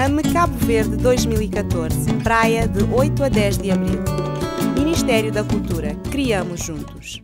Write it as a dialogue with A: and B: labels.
A: AME Cabo Verde 2014, praia de 8 a 10 de abril. Ministério da Cultura, criamos juntos.